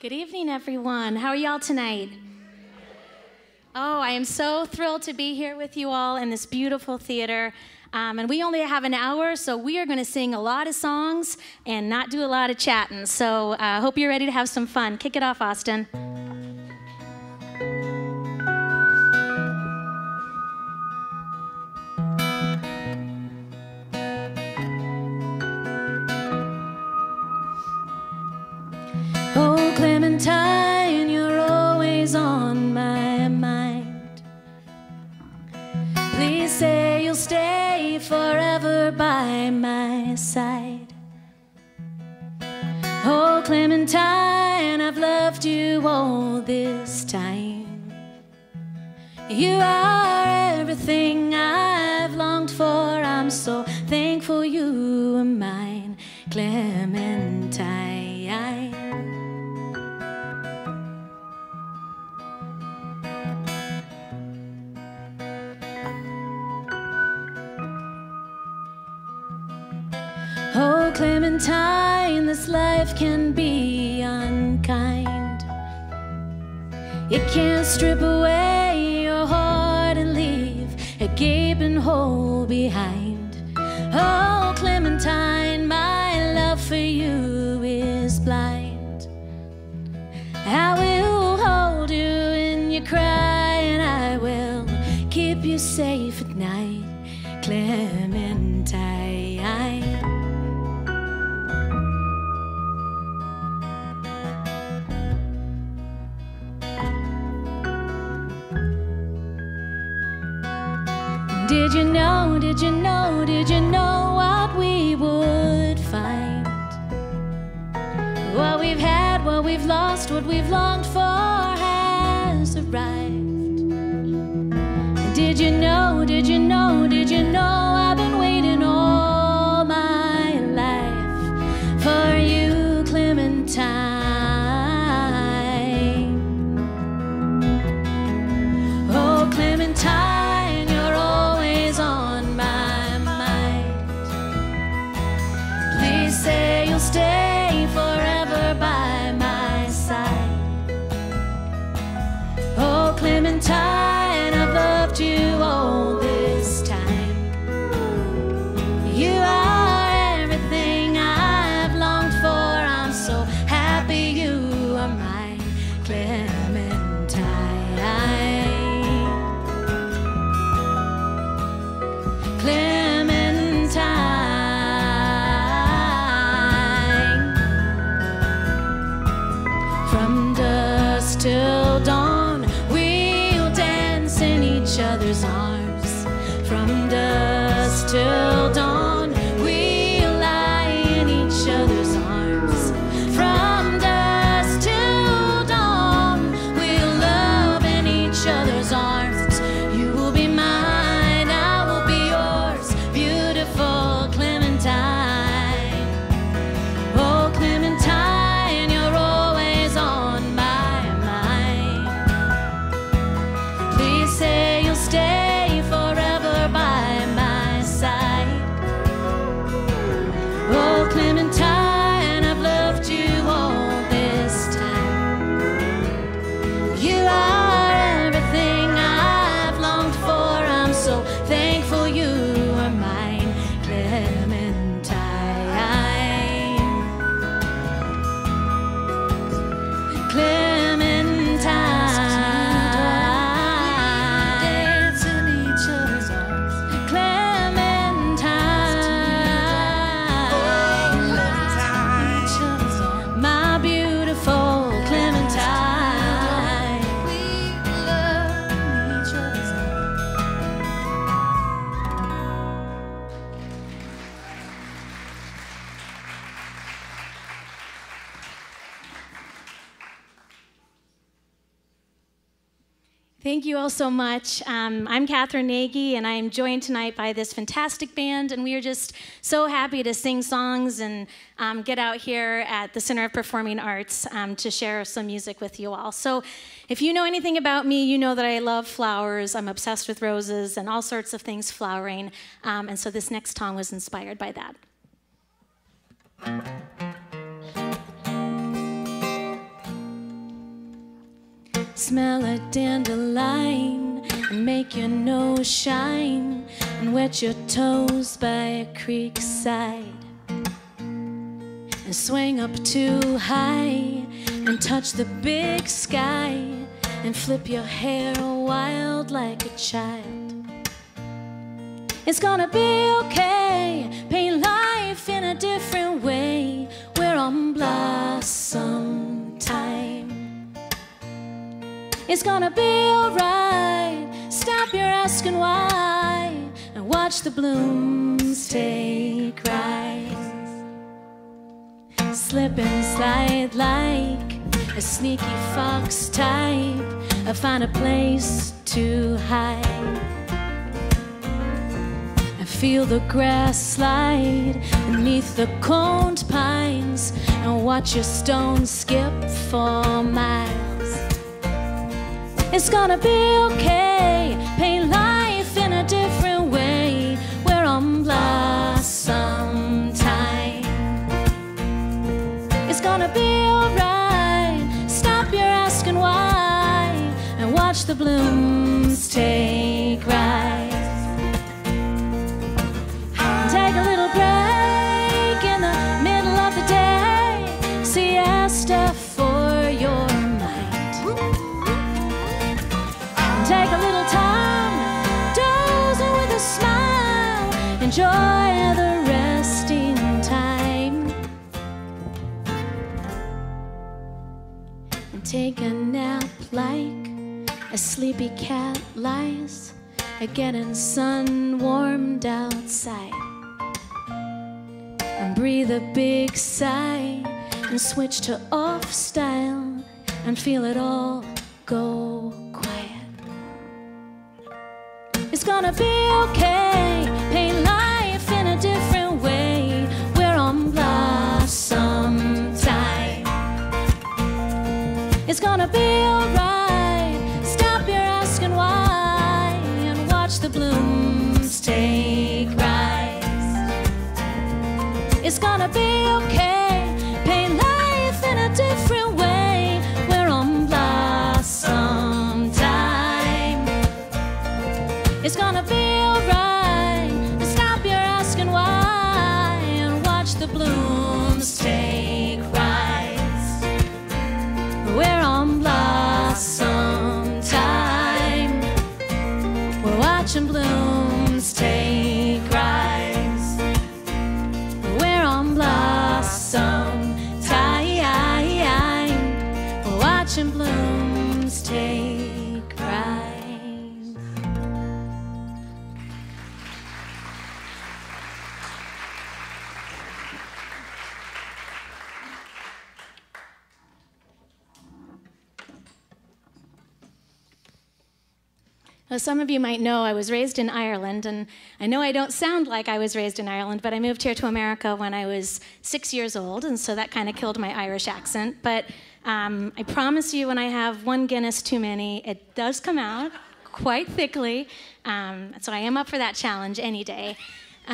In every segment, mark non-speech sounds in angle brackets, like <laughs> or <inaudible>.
Good evening, everyone. How are y'all tonight? Oh, I am so thrilled to be here with you all in this beautiful theater. Um, and we only have an hour, so we are going to sing a lot of songs and not do a lot of chatting. So I uh, hope you're ready to have some fun. Kick it off, Austin. All this time. You are everything I've longed for. I'm so thankful you are mine, Clementine. Oh, Clementine, this life can be It can strip away your heart and leave a gaping hole behind. Oh, Clementine, my love for you is blind. I will hold you in your cry, and I will keep you safe at night, Clementine. Did you know, did you know, did you know what we would find? What we've had, what we've lost, what we've longed for has arrived. Did you know, did you know, did you know I've been waiting all so much. Um, I'm Katherine Nagy, and I'm joined tonight by this fantastic band, and we are just so happy to sing songs and um, get out here at the Center of Performing Arts um, to share some music with you all. So, if you know anything about me, you know that I love flowers. I'm obsessed with roses and all sorts of things flowering, um, and so this next song was inspired by that. Smell a dandelion and make your nose shine and wet your toes by a creek side. And swing up too high and touch the big sky and flip your hair wild like a child. It's gonna be okay, paint life in a different way. We're on blossom time. It's gonna be alright. Stop your asking why and watch the blooms take rise. Slip and slide like a sneaky fox type. I find a place to hide. I feel the grass slide beneath the coned pines and watch your stones skip for miles. It's gonna be okay. Paint life in a different way. We're on blossom time. It's gonna be alright. Stop your asking why and watch the blooms take Enjoy the resting time. And take a nap like a sleepy cat lies, getting sun warmed outside. And breathe a big sigh and switch to off style and feel it all go quiet. It's gonna be okay. Gonna be okay. We're Well, some of you might know I was raised in Ireland, and I know I don't sound like I was raised in Ireland, but I moved here to America when I was six years old, and so that kind of killed my Irish accent. But um, I promise you, when I have one Guinness too many, it does come out quite thickly. Um, so I am up for that challenge any day.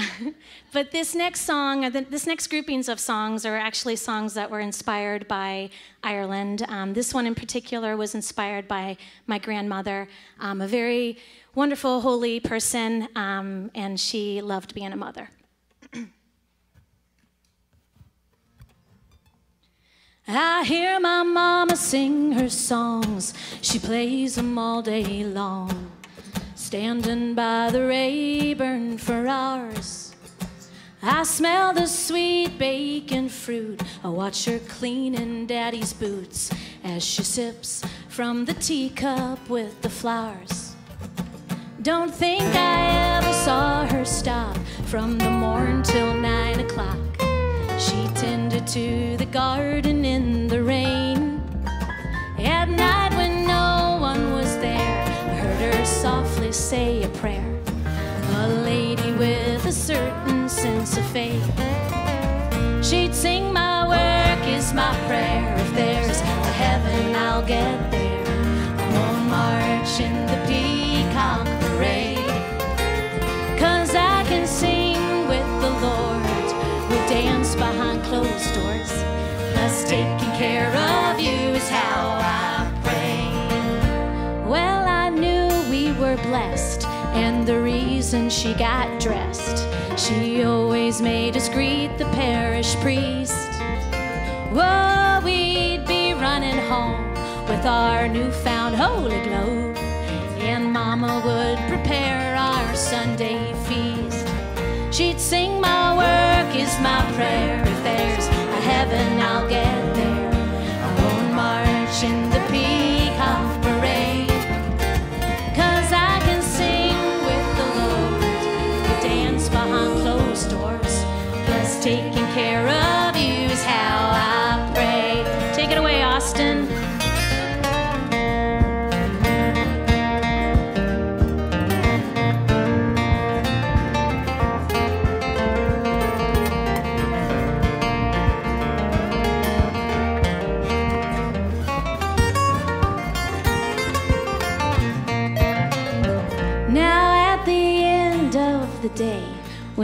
<laughs> but this next song, this next groupings of songs, are actually songs that were inspired by Ireland. Um, this one in particular was inspired by my grandmother, um, a very wonderful, holy person, um, and she loved being a mother. <clears throat> I hear my mama sing her songs. She plays them all day long. Standing by the Rayburn for hours. I smell the sweet bacon fruit. I watch her cleaning daddy's boots as she sips from the teacup with the flowers. Don't think I ever saw her stop from the morn till nine o'clock. She tended to the garden in the rain. At night when softly say a prayer. A lady with a certain sense of faith. She'd sing, My work is my prayer. If there's a heaven, I'll get there. I won't march in the peacock parade. Cause I can sing with the Lord. We dance behind closed doors. Plus, taking care of you is how blessed and the reason she got dressed. She always made us greet the parish priest. Whoa, we'd be running home with our newfound holy glow, and Mama would prepare our Sunday feast. She'd sing, My work is my prayer. If there's a heaven, I'll get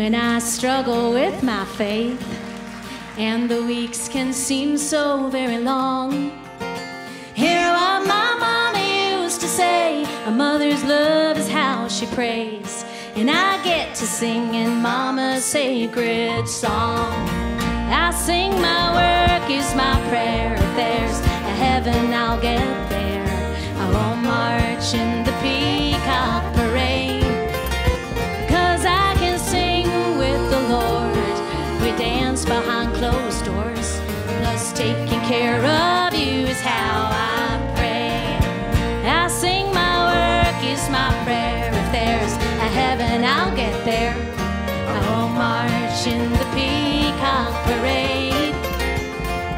when I struggle with my faith, and the weeks can seem so very long, hear what my mama used to say a mother's love is how she prays, and I get to sing in mama's sacred song. I sing my work is my prayer. If there's a heaven, I'll get there. I won't march in the peacock care of you is how I pray. I sing my work is my prayer. If there's a heaven, I'll get there. I won't march in the peacock parade.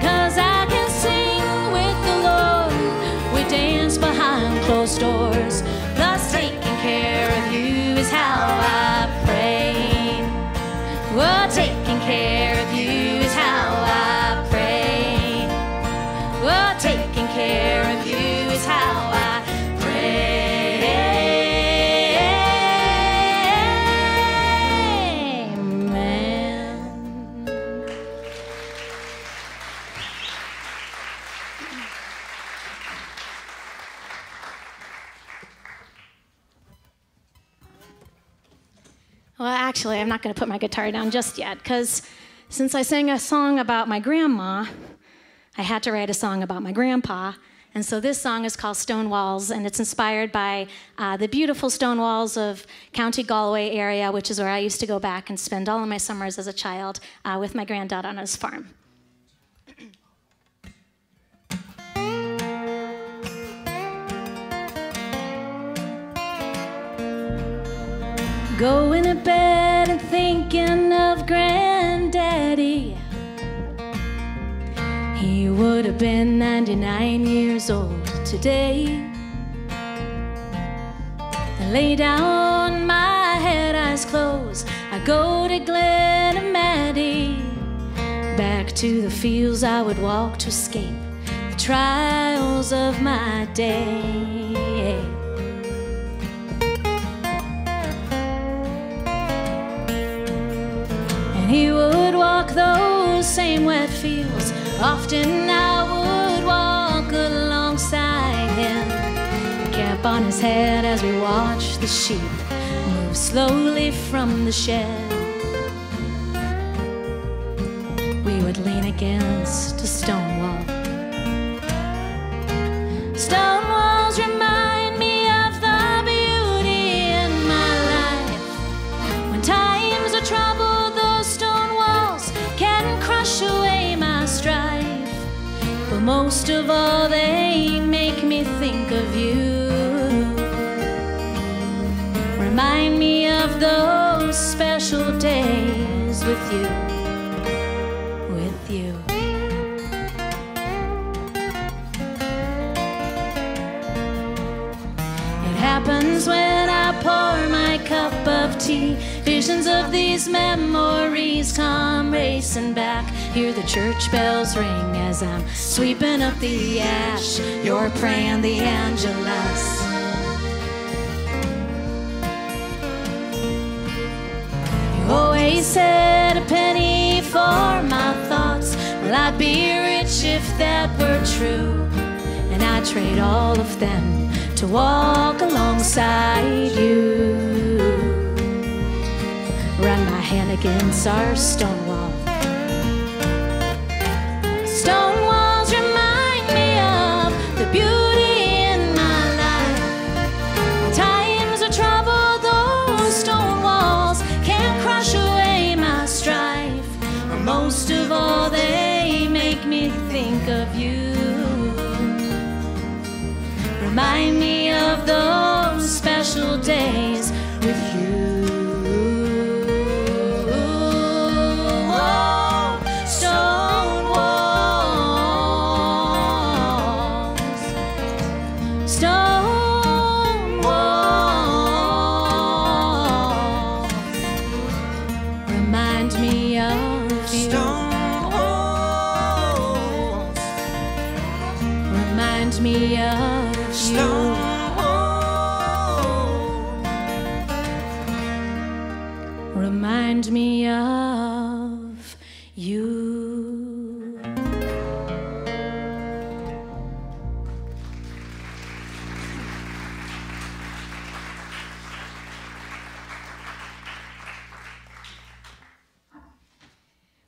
Cause I can sing with the Lord. We dance behind closed doors. Plus, taking care of you is how I pray. We're taking care going to put my guitar down just yet because since I sang a song about my grandma, I had to write a song about my grandpa. And so this song is called Stone Walls, and it's inspired by uh, the beautiful stone walls of County Galway area, which is where I used to go back and spend all of my summers as a child uh, with my granddad on his farm. Going to bed and thinking of Granddaddy. He would have been 99 years old today. I lay down, my head, eyes closed. I go to Glenamaddy. Back to the fields I would walk to escape the trials of my day. He would walk those same wet fields. Often I would walk alongside him, cap on his head as we watched the sheep move slowly from the shed. We would lean against a stone wall. Stone walls remind most of all, they make me think of you. Remind me of those special days with you. With you. It happens when I pour my cup of tea. Visions of these memories come racing back. Hear the church bells ring as I'm sweeping up the ash. You're praying the Angelus. You always said a penny for my thoughts. Well, I'd be rich if that were true. And I'd trade all of them to to walk alongside you. Run my hand against our. Stone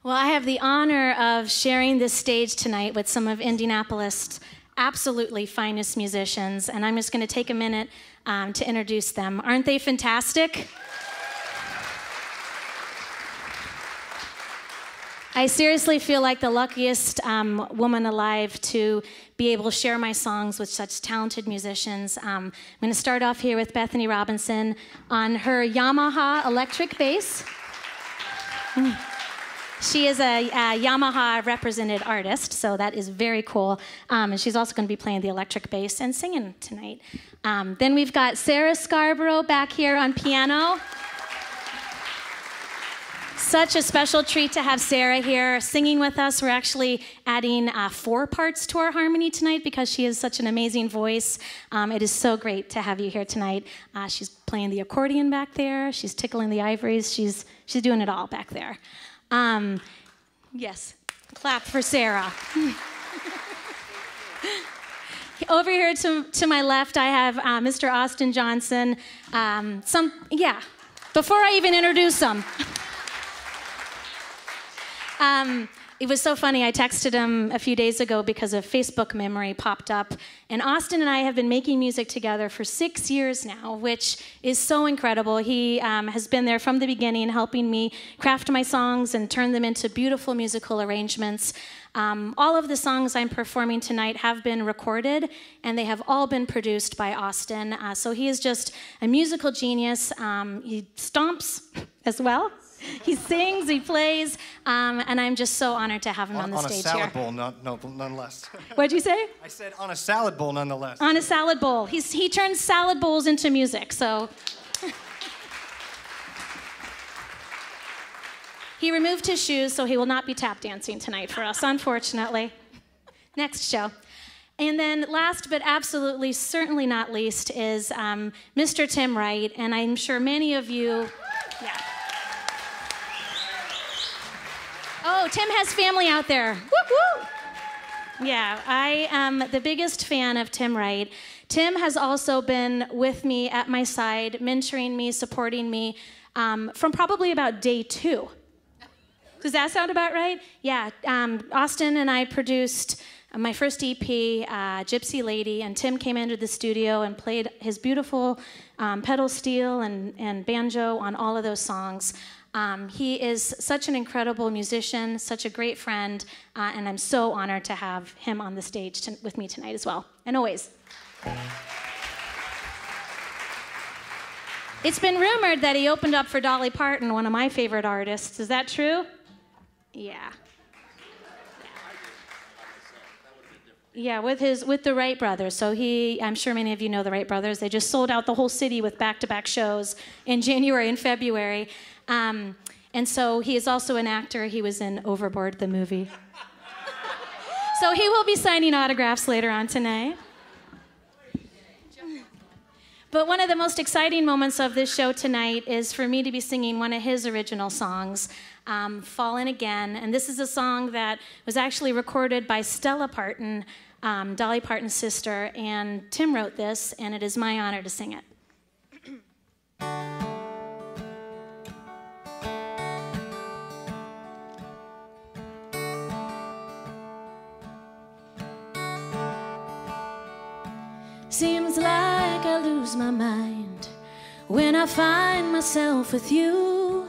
Well, I have the honor of sharing this stage tonight with some of Indianapolis' absolutely finest musicians, and I'm just going to take a minute um, to introduce them. Aren't they fantastic? I seriously feel like the luckiest um, woman alive to be able to share my songs with such talented musicians. Um, I'm going to start off here with Bethany Robinson on her Yamaha electric bass. She is a, a Yamaha represented artist, so that is very cool. Um, and she's also going to be playing the electric bass and singing tonight. Um, then we've got Sarah Scarborough back here on piano. Such a special treat to have Sarah here singing with us. We're actually adding uh, four parts to our harmony tonight because she has such an amazing voice. Um, it is so great to have you here tonight. Uh, she's playing the accordion back there. She's tickling the ivories. She's she's doing it all back there. Um, yes, clap for Sarah. <laughs> Over here to, to my left, I have uh, Mr. Austin Johnson. Um, some, yeah, before I even introduce him. <laughs> Um, it was so funny. I texted him a few days ago because a Facebook memory popped up. And Austin and I have been making music together for six years now, which is so incredible. He um, has been there from the beginning, helping me craft my songs and turn them into beautiful musical arrangements. Um, all of the songs I'm performing tonight have been recorded, and they have all been produced by Austin. Uh, so he is just a musical genius. Um, he stomps <laughs> as well he sings, he plays, um, and I'm just so honored to have him on, On, the on a salad here. bowl, no, no, nonetheless. What'd you say? I said on a salad bowl, nonetheless. On a salad bowl. He's, he turns salad bowls into music, so. <laughs> he removed his shoes, so he will not be tap dancing tonight for us, unfortunately. <laughs> Next show. And then, last but absolutely certainly not least, is um, Mr. Tim Wright. And I'm sure many of you, yeah. Oh, Tim has family out there. Yeah, I am the biggest fan of Tim Wright. Tim has also been with me at my side, mentoring me, supporting me um, from probably about day two. Does that sound about right? Yeah. Um, Austin and I produced my first EP, uh, Gypsy Lady, and Tim came into the studio and played his beautiful um, pedal steel and, and banjo on all of those songs. Um, he is such an incredible musician, such a great friend, uh, and I'm so honored to have him on the stage to, with me tonight as well, and always. It's been rumored that he opened up for Dolly Parton, one of my favorite artists. Is that true? Yeah. Yeah, with his with the Wright brothers. So he, I'm sure many of you know the Wright brothers. They just sold out the whole city with back-to-back shows in January and February. Um, and so he is also an actor. He was in Overboard, the movie. <laughs> so he will be signing autographs later on tonight. But one of the most exciting moments of this show tonight is for me to be singing one of his original songs, um, Fallen Again. And this is a song that was actually recorded by Stella Parton um, Dolly Parton's sister, and Tim wrote this, and it is my honor to sing it. <clears throat> Seems like I lose my mind when I find myself with you.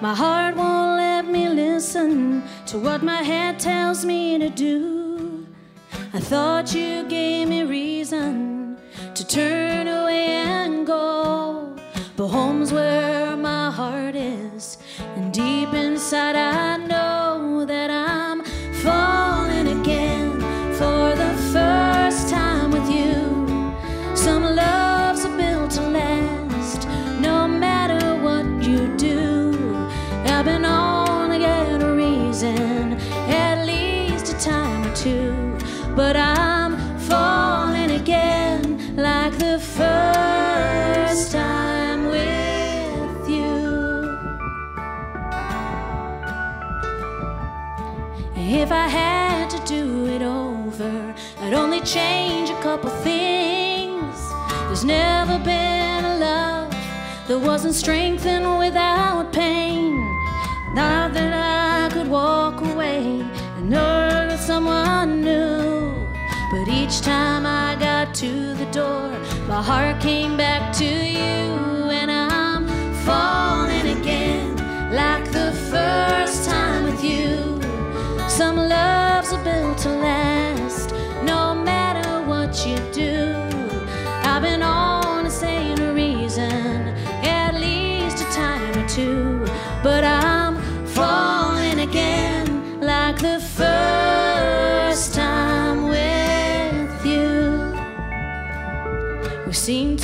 My heart won't let me listen to what my head tells me to do. I thought you gave me reason to turn away and go. But home's where my heart is, and deep inside I know that wasn't strengthened without pain. Not that I could walk away and know that someone knew. But each time I got to the door, my heart came back to you,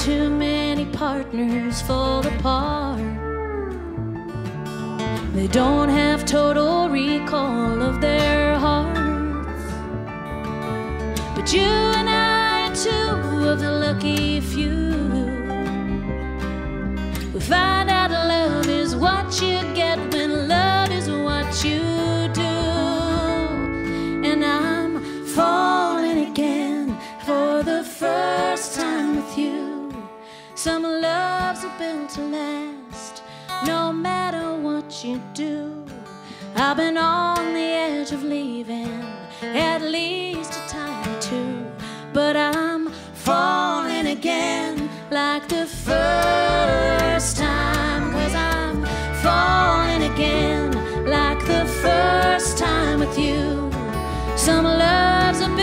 too many partners fall apart. They don't have total built to last, no matter what you do. I've been on the edge of leaving at least a time or two, but I'm falling again like the first time. Cause I'm falling again like the first time with you. Some loves are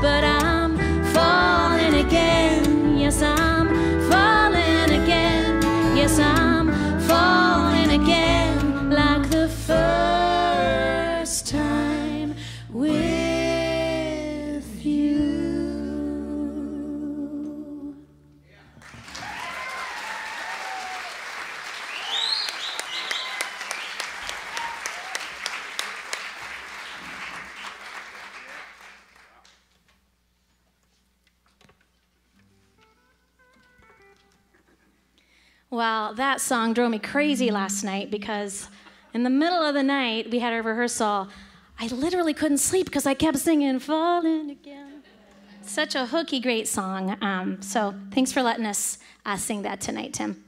but I'm falling again. Yes, I'm falling again. Yes, I'm that song drove me crazy last night because in the middle of the night, we had a rehearsal. I literally couldn't sleep because I kept singing Falling Again. Such a hooky, great song. Um, so thanks for letting us uh, sing that tonight, Tim.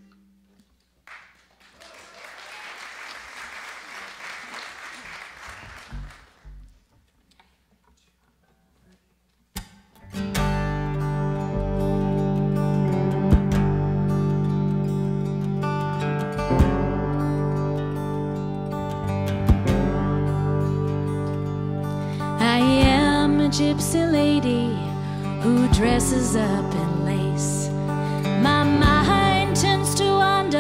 Gypsy lady who dresses up in lace. My mind tends to wander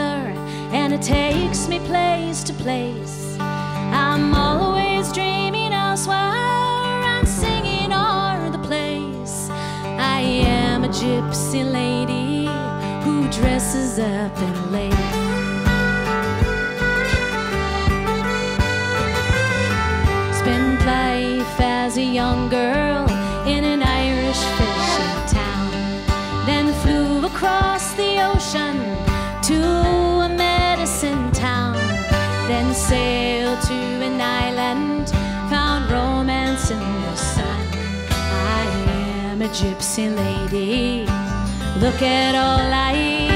and it takes me place to place. I'm always dreaming elsewhere and singing o'er the place. I am a gypsy lady who dresses up in lace. Sailed to an island, found romance in the sun. I am a gypsy lady. Look at all I've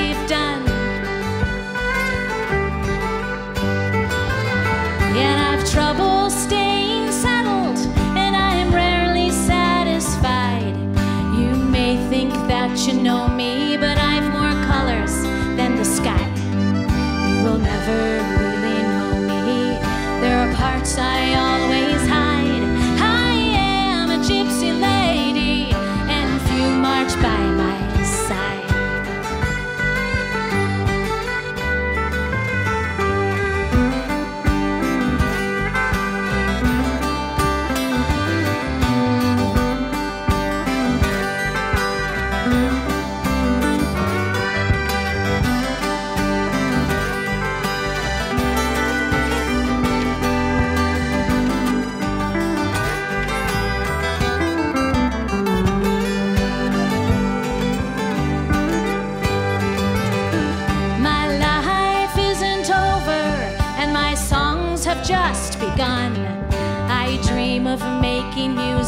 I always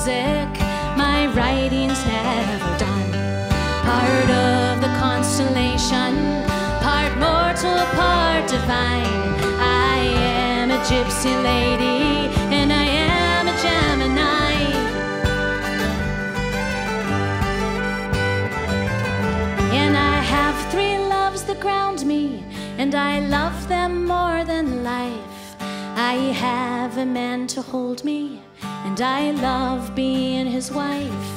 music my writing's never done. Part of the constellation, part mortal, part divine. I am a gypsy lady, and I am a Gemini. And I have three loves that ground me, and I love them more than life. I have a man to hold me, and I love being his wife.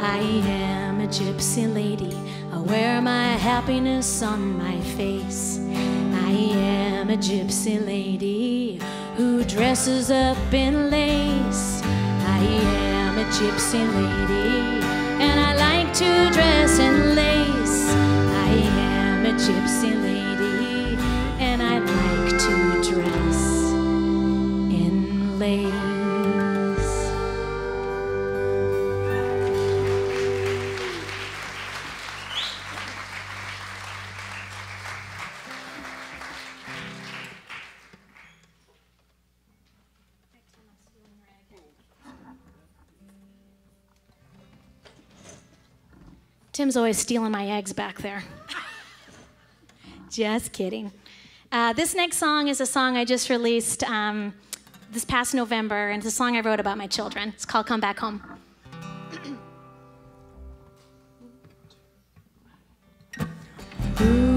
I am a gypsy lady, I wear my happiness on my face. I am a gypsy lady who dresses up in lace. I am a gypsy lady, and I like to dress in lace. I am a gypsy lady, Tim's always stealing my eggs back there. <laughs> just kidding. Uh, this next song is a song I just released um, this past November, and it's a song I wrote about my children. It's called Come Back Home. <clears throat> When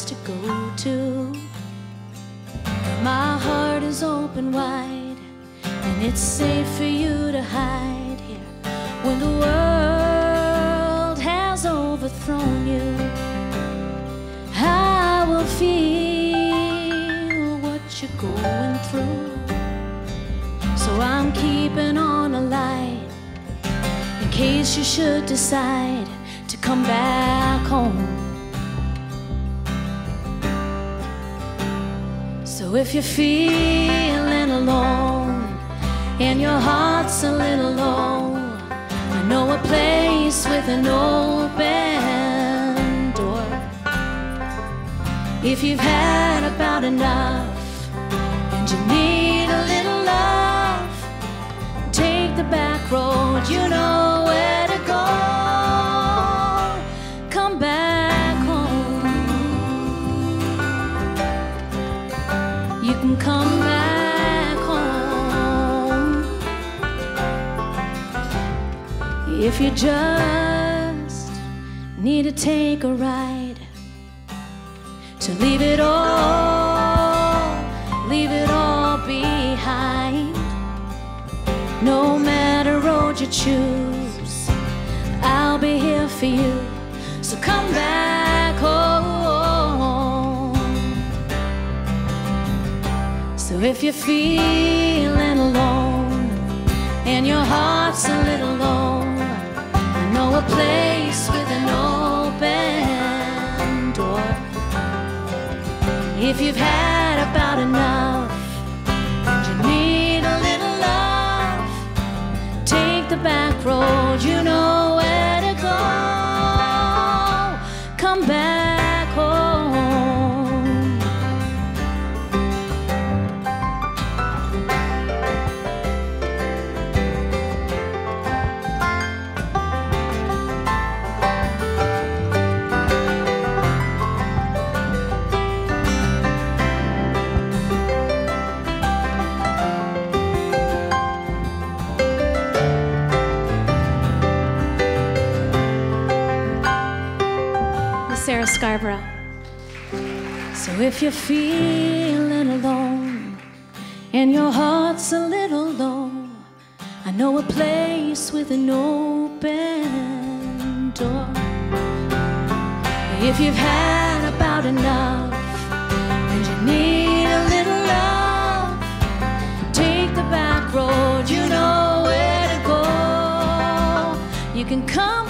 place to go to. My heart is open wide, and it's safe for you to hide here when the world has overthrown you. I will feel what you're going through. So I'm keeping on a light in case you should decide to come back home. So if you're feeling alone and your heart's a little low, I know a place with an open door. If you've had about enough and you need a little love, take the back road, you know if you just need to take a ride to leave it all, leave it all behind. No matter road you choose, I'll be here for you. So come back home. So if you're feeling alone and your heart's a little low, know a place with an open door. If you've had about enough and you need a little love, take the back road, you know Scarborough. So if you're feeling alone and your heart's a little low, I know a place with an open door. If you've had about enough and you need a little love, take the back road, you know where to go. You can come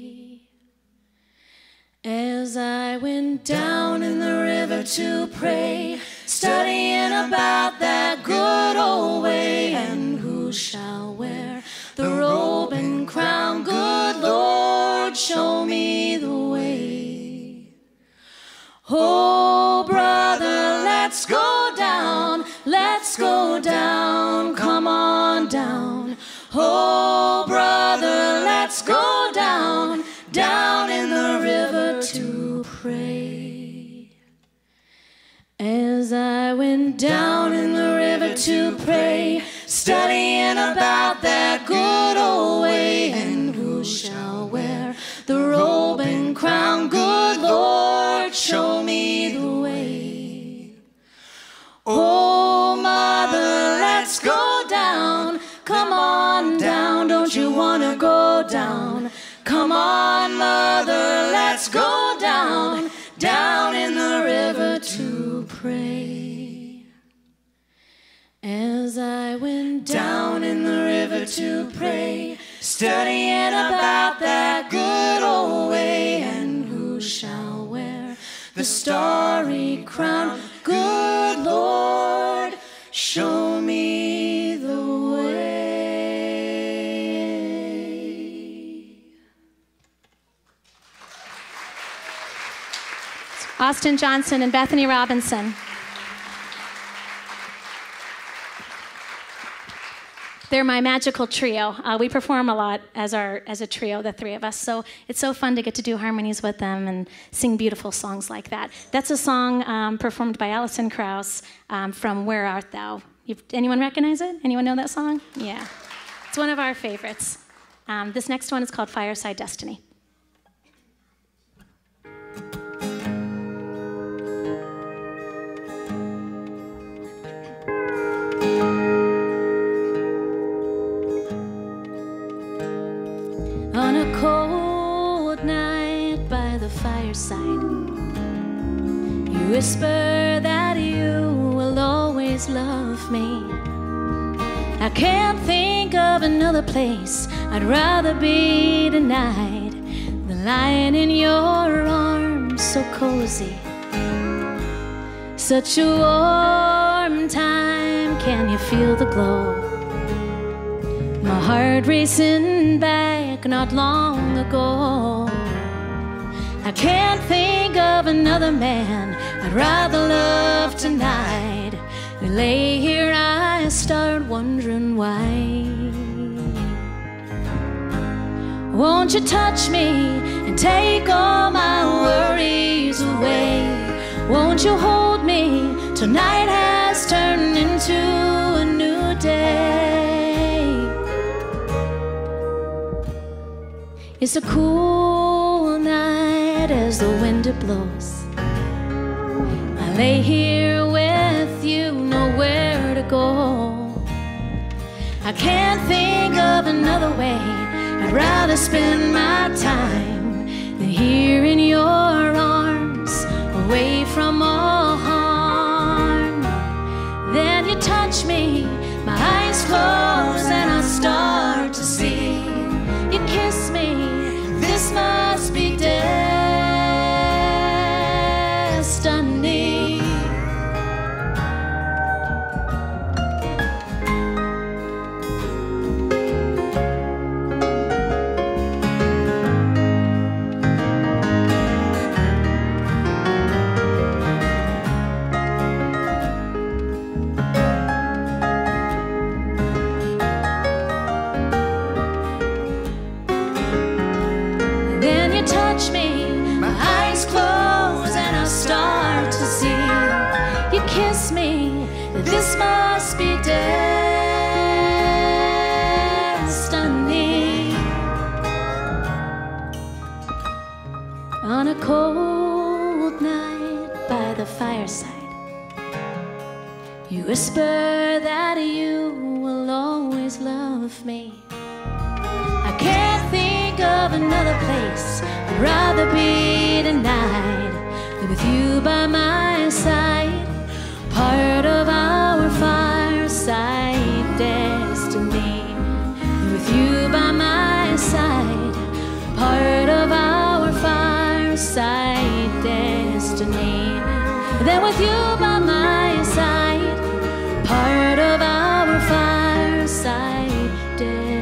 As I went down in the river to pray, studying about that good old way, and who shall wear the robe and crown? Good Lord, show me the way. Oh, brother, let's go Down in the river to pray, studying about that good old way, and who shall wear the robe and crown? Good Lord, show me the way. Oh, mother, let's go down. Come on down, don't you wanna go down? Come on, mother, let's go down, down in the river to pray. As I went down in the river to pray, studying about that good old way, and who shall wear the starry crown? Good Lord, show me the way. Austin Johnson and Bethany Robinson. They're my magical trio. Uh, we perform a lot as our as a trio, the three of us. So it's so fun to get to do harmonies with them and sing beautiful songs like that. That's a song um, performed by Alison Krauss um, from "Where Art Thou." You've, anyone recognize it? Anyone know that song? Yeah, it's one of our favorites. Um, this next one is called "Fireside Destiny." By the fireside, whisper that you will always love me. I can't think of another place I'd rather be tonight than lying in your arms so cozy. Such a warm time, can you feel the glow? My heart racing back not long ago. I can't think of another man I'd rather love tonight. We lay here, I start wondering why. Won't you touch me and take all my worries away? Won't you hold me Tonight has turned into a new day? It's a cool as the wind it blows. I lay here with you, nowhere to go. I can't think of another way. I'd rather spend my time than here in your arms, away from all harm. Then you touch me, my eyes close, and I start the fireside, you whisper that you will always love me. I can't think of another place I'd rather be tonight than with you by my side. Part of our fireside destiny. With you by my side. Part of our fireside destiny. Then with you by my side. Part of our fireside destiny.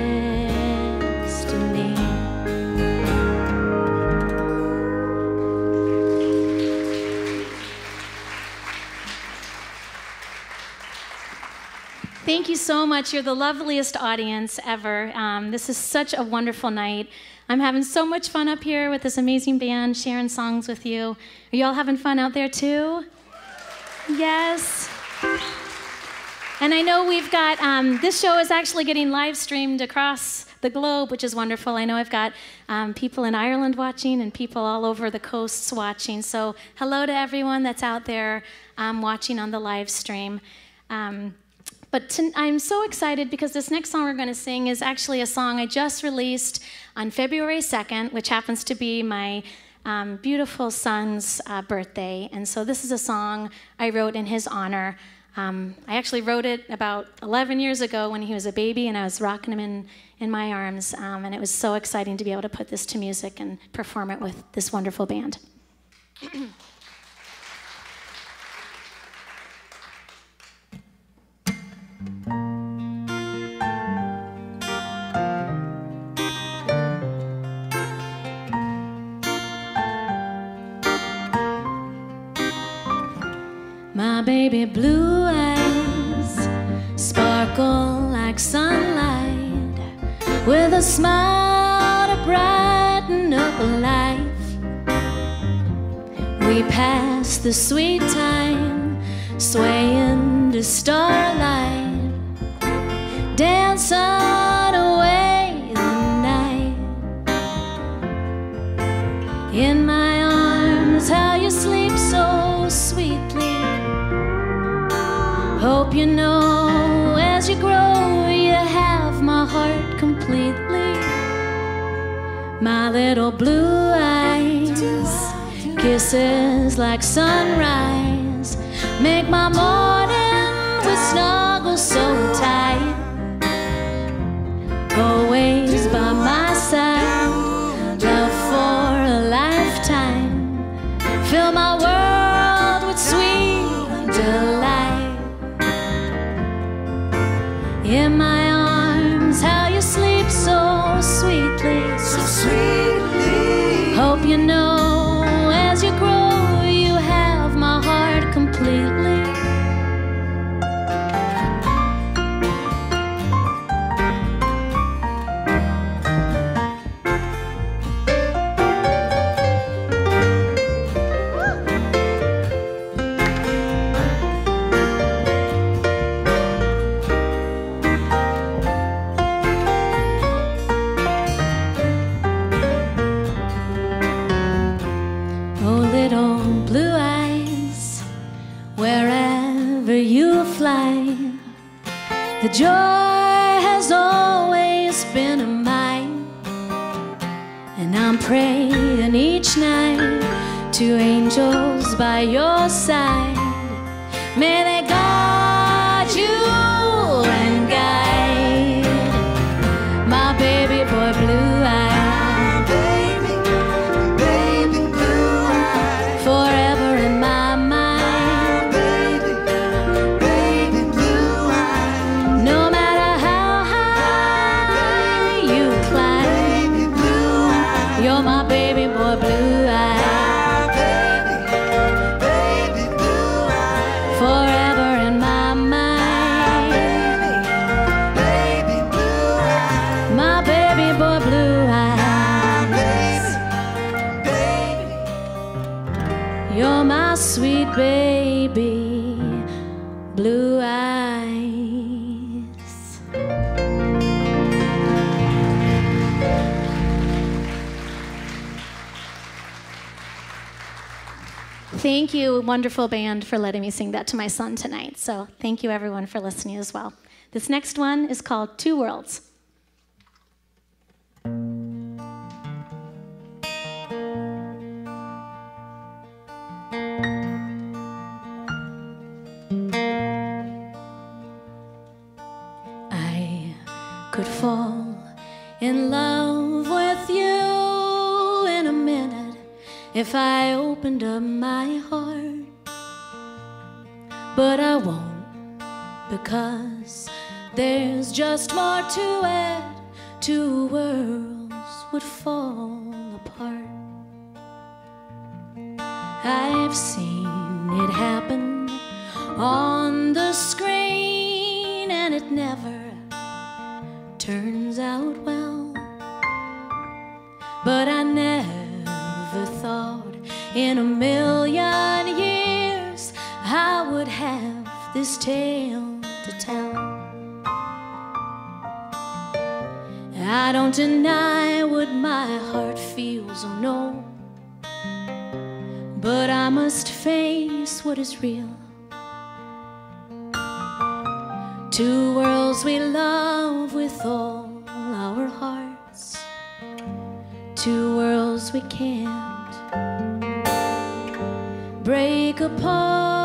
Thank you so much. You're the loveliest audience ever. Um, this is such a wonderful night. I'm having so much fun up here with this amazing band, sharing songs with you. Are you all having fun out there too? Yes. And I know we've got, um, this show is actually getting live streamed across the globe, which is wonderful. I know I've got um, people in Ireland watching and people all over the coasts watching. So, hello to everyone that's out there um, watching on the live stream. Um, but to, I'm so excited because this next song we're going to sing is actually a song I just released on February 2nd, which happens to be my um, beautiful son's uh, birthday. And so this is a song I wrote in his honor. Um, I actually wrote it about 11 years ago when he was a baby, and I was rocking him in, in my arms. Um, and it was so exciting to be able to put this to music and perform it with this wonderful band. <clears throat> My baby blue eyes sparkle like sunlight with a smile to brighten up life. We pass the sweet time swaying to starlight, dancing completely. My little blue eyes Kisses like sunrise make my morning with snuggles by your side. Wonderful band, for letting me sing that to my son tonight. So, thank you everyone for listening as well. This next one is called Two Worlds. I could fall in love with you in a minute if I opened up my heart. But I won't because there's just more to it. Two worlds would fall apart. I've seen it happen on the screen, and it never turns out well. But I never thought in a million years I would have this tale to tell. I don't deny what my heart feels, oh no. But I must face what is real. Two worlds we love with all our hearts. Two worlds we can't break apart.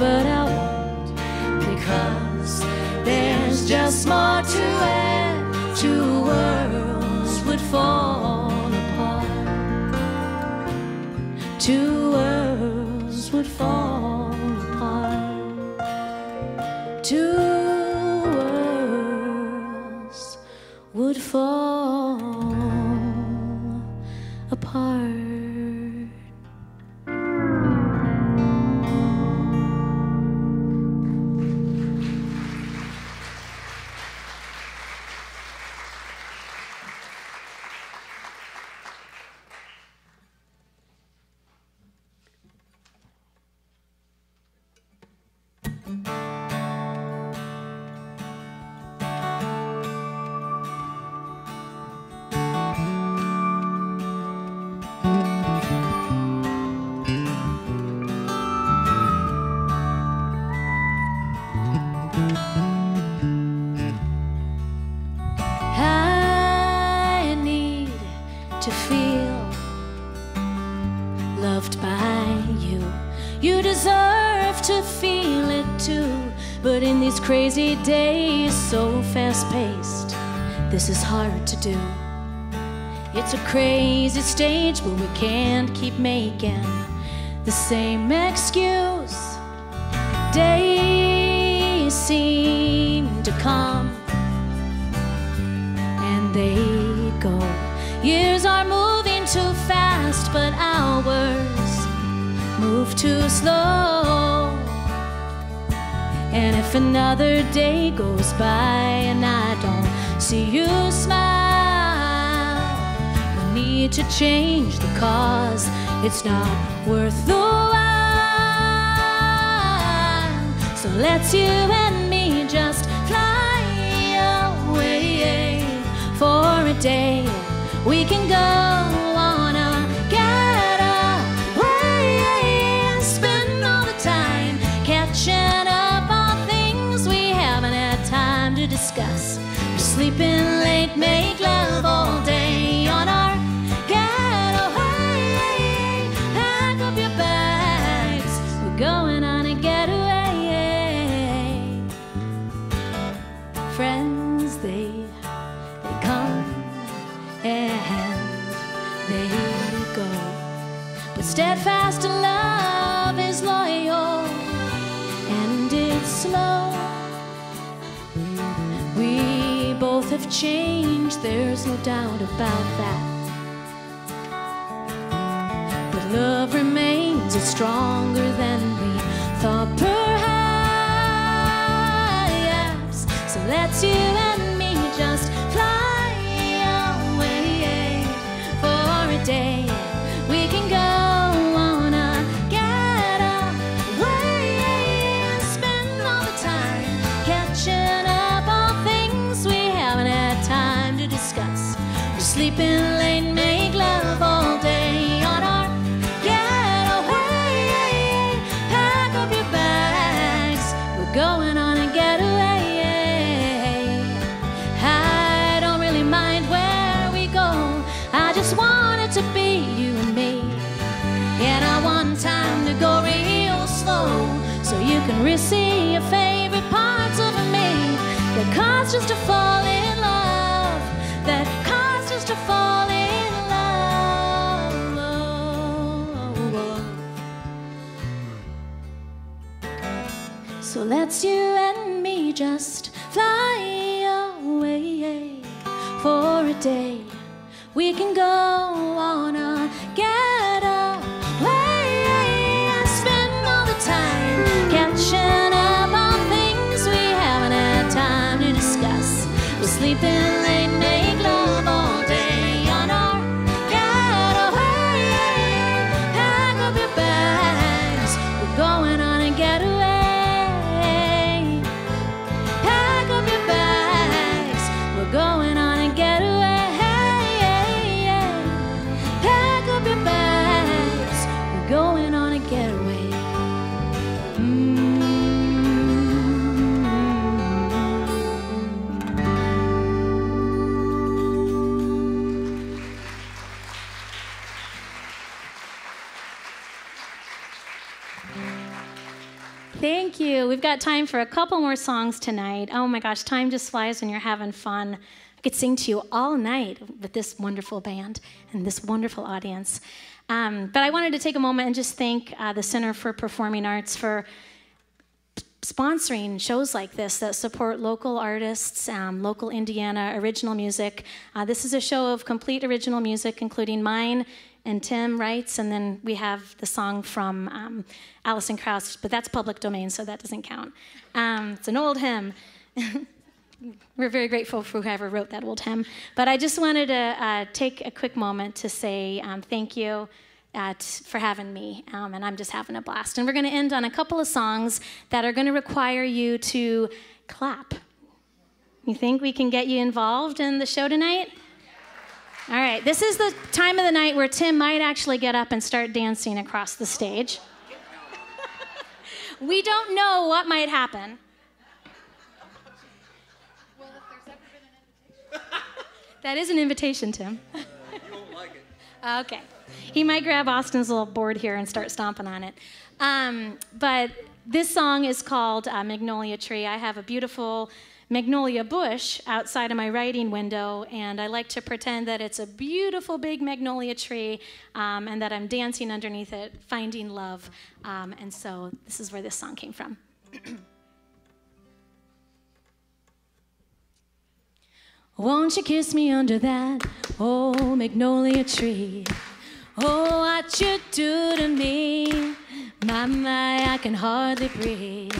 But I won't because there's just more to it. Two worlds would fall apart. Two worlds would fall apart. Two worlds would fall crazy days, so fast paced, this is hard to do. It's a crazy stage, but we can't keep making the same excuse. Days seem to come and they go. Years are moving too fast, but hours move too slow. And if another day goes by and I don't see you smile, we need to change the cause. It's not worth the while. So let's you and me just fly away for a day. We can go changed, there's no doubt about that. But love remains, it's stronger than Just to fall in love. That cause just to fall in love. So let's you and me just fly away for a day. We can go sleeping We've got time for a couple more songs tonight. Oh my gosh, time just flies when you're having fun. I could sing to you all night with this wonderful band and this wonderful audience. Um, but I wanted to take a moment and just thank uh, the Center for Performing Arts for sponsoring shows like this that support local artists, um, local Indiana original music. Uh, this is a show of complete original music, including mine and Tim Wright's, and then we have the song from um, Alison Krauss, but that's public domain, so that doesn't count. Um, it's an old hymn. <laughs> We're very grateful for whoever wrote that old hymn. But I just wanted to uh, take a quick moment to say um, thank you at, for having me, um, and I'm just having a blast. And we're going to end on a couple of songs that are going to require you to clap. You think we can get you involved in the show tonight? All right, this is the time of the night where Tim might actually get up and start dancing across the stage. we don't know what might happen. <laughs> That is an invitation, Tim. <laughs> you won't like it. Okay. He might grab Austin's little board here and start stomping on it. Um, but this song is called uh, Magnolia Tree. I have a beautiful magnolia bush outside of my writing window, and I like to pretend that it's a beautiful big magnolia tree um, and that I'm dancing underneath it, finding love. Um, and so this is where this song came from. <clears throat> Won't you kiss me under that old magnolia tree? Oh, what you do to me. My, my, I can hardly breathe.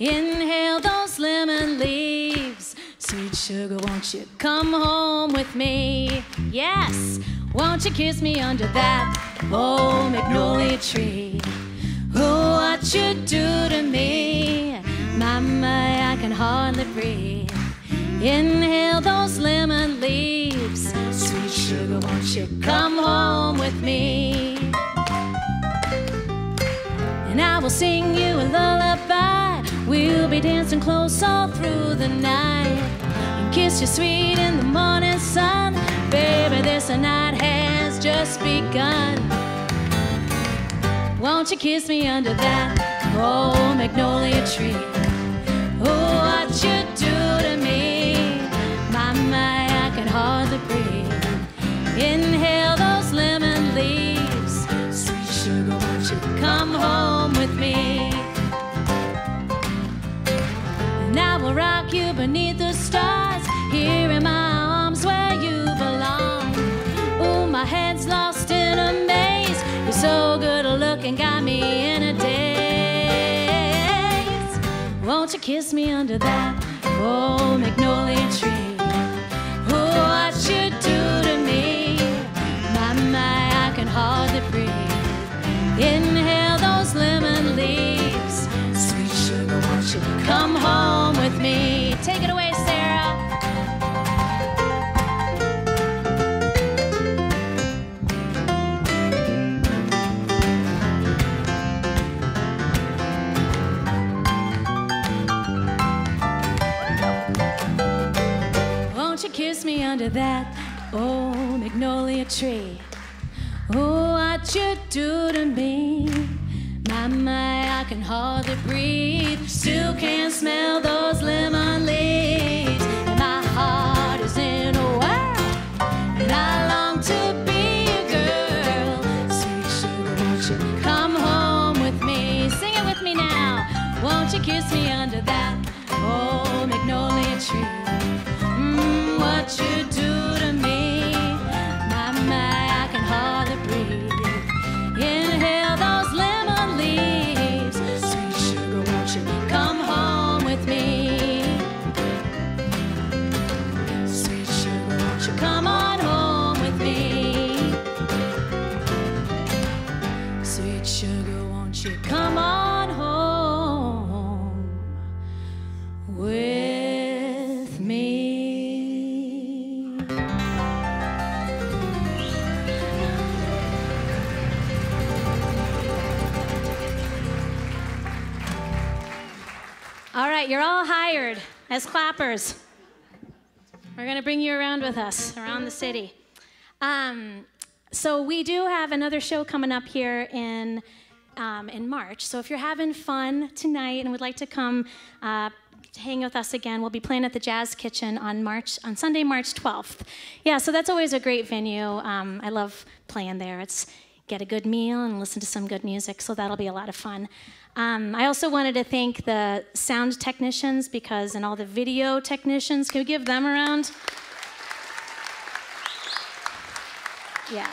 Inhale those lemon leaves. Sweet sugar, won't you come home with me? Yes, won't you kiss me under that old magnolia tree? Oh, what you do to me. My, I can hardly breathe. Inhale those lemon leaves. Sweet sugar, won't you come home with me? And I will sing you a lullaby. We'll be dancing close all through the night. And kiss you sweet in the morning sun. Baby, this night has just begun. Won't you kiss me under that old magnolia tree? Oh, what you do to me. My, my, I can hardly breathe. Inhale those lemon leaves. Sweet sugar, won't you come home rock you beneath the stars. Here in my arms where you belong. Oh, my head's lost in a maze. You're so good looking, got me in a daze. Won't you kiss me under that old magnolia tree? Oh, what you do to me? My, my, I can hardly breathe. Inhale those lemon leaves. Won't come home with me? Take it away, Sarah. Won't you kiss me under that old magnolia tree? Oh, what you do to me. My, my, I can hardly breathe. Still can't smell those lemon leaves. And my heart is in a whirl. And I long to be a girl. Sweet sugar, won't you come home with me? Sing it with me now. Won't you kiss me under that old magnolia tree? Mm, what you do all hired as clappers. We're going to bring you around with us, around the city. Um, so, we do have another show coming up here in um, in March. So if you're having fun tonight and would like to come uh, hang with us again, we'll be playing at the Jazz Kitchen on March on Sunday, March 12th. Yeah, so that's always a great venue. Um, I love playing there. It's get a good meal and listen to some good music, so that'll be a lot of fun. Um, I also wanted to thank the sound technicians because and all the video technicians. Can we give them a round? Yeah.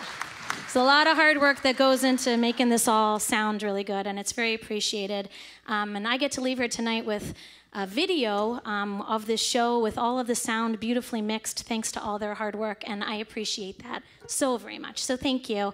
It's a lot of hard work that goes into making this all sound really good, and it's very appreciated. Um, and I get to leave here tonight with a video um, of this show with all of the sound beautifully mixed, thanks to all their hard work, and I appreciate that so very much. So thank you.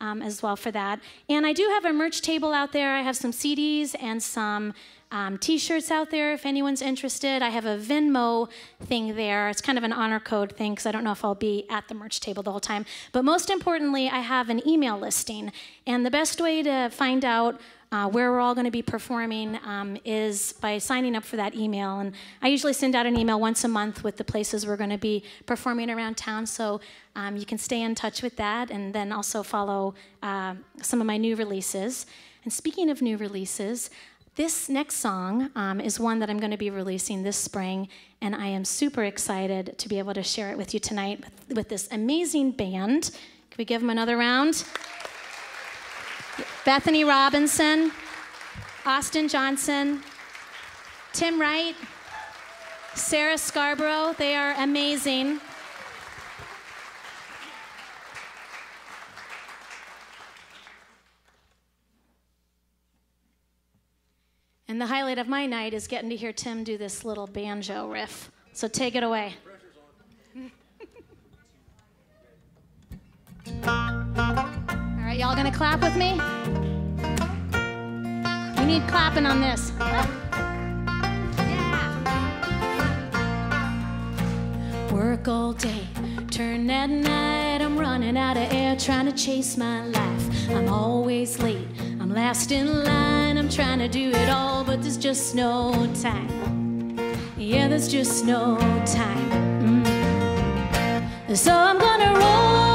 Um, as well for that. And I do have a merch table out there. I have some CDs and some um, t-shirts out there if anyone's interested. I have a Venmo thing there. It's kind of an honor code thing because I don't know if I'll be at the merch table the whole time. But most importantly, I have an email listing. And the best way to find out uh, where we're all going to be performing um, is by signing up for that email. And I usually send out an email once a month with the places we're going to be performing around town. So um, you can stay in touch with that and then also follow uh, some of my new releases. And speaking of new releases, this next song um, is one that I'm going to be releasing this spring, and I am super excited to be able to share it with you tonight with, with this amazing band. Can we give them another round? Bethany Robinson, Austin Johnson, Tim Wright, Sarah Scarborough. They are amazing. And the highlight of my night is getting to hear Tim do this little banjo riff. So take it away. Y'all gonna clap with me? We need clapping on this. Yeah. Work all day, turn at night. I'm running out of air, trying to chase my life. I'm always late, I'm last in line. I'm trying to do it all, but there's just no time. Yeah, there's just no time. Mm. So I'm gonna roll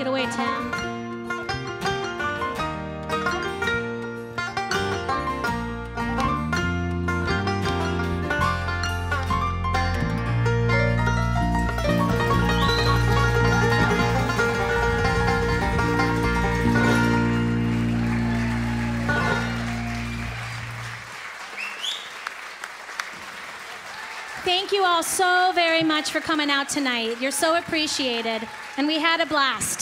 Take it away, Tim. Thank you all so very much for coming out tonight. You're so appreciated, and we had a blast.